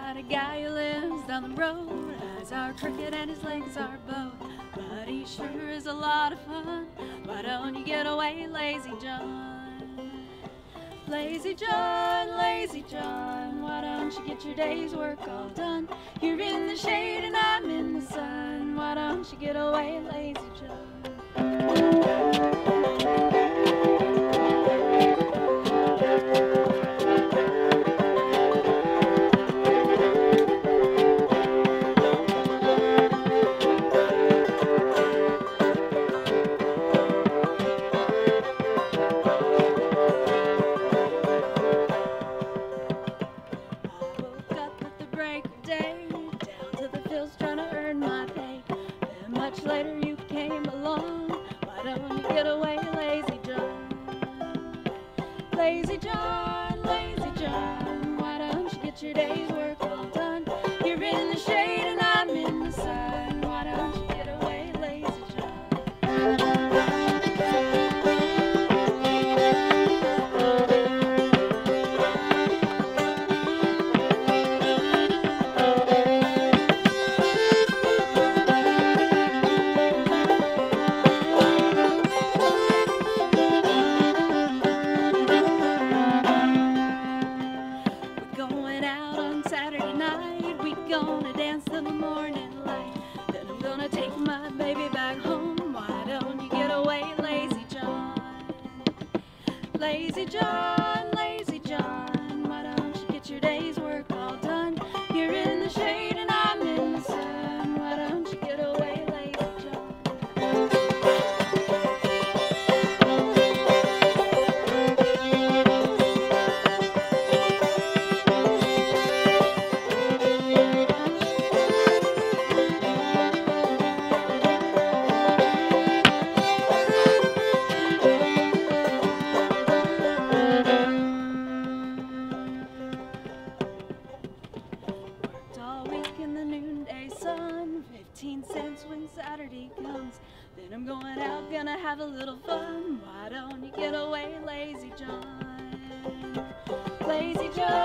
got a guy who lives down the road. Eyes are crooked and his legs are bowed. But he sure is a lot of fun. Why don't you get away, Lazy John? Lazy John, Lazy John, why don't you get your day's work all done? You're in the shade and I'm in the sun. Why don't you get away, Lazy John? Break of day, down to the fields trying to earn my pay. Then much later you came along. Why don't you get away, lazy John? Lazy John, lazy John, why don't you get your day's work gonna take my baby back home. Why don't you get away, lazy John? Lazy John, lazy noonday sun. 15 cents when Saturday comes. Then I'm going out, gonna have a little fun. Why don't you get away, lazy John? Lazy John,